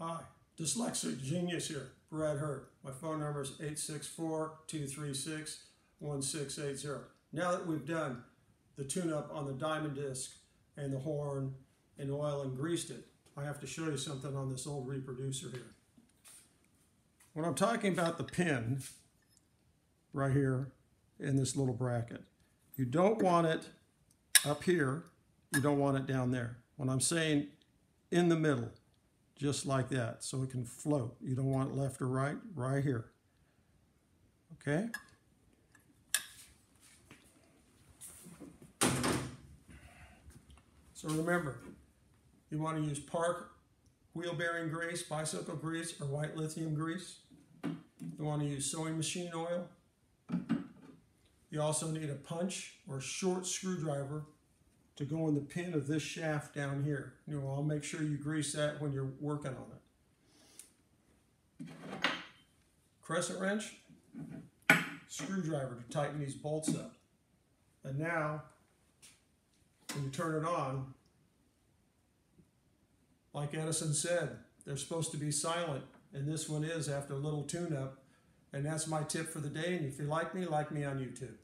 Hi, dyslexic genius here, Brad Hurt. My phone number is 864-236-1680. Now that we've done the tune-up on the diamond disc and the horn and oil and greased it, I have to show you something on this old reproducer here. When I'm talking about the pin right here in this little bracket, you don't want it up here, you don't want it down there. When I'm saying in the middle, just like that, so it can float. You don't want left or right, right here. Okay? So remember, you want to use Park wheel bearing grease, bicycle grease, or white lithium grease. You want to use sewing machine oil. You also need a punch or short screwdriver to go in the pin of this shaft down here. You know, I'll make sure you grease that when you're working on it. Crescent wrench, screwdriver to tighten these bolts up. And now, when you turn it on, like Edison said, they're supposed to be silent, and this one is after a little tune-up. And that's my tip for the day, and if you like me, like me on YouTube.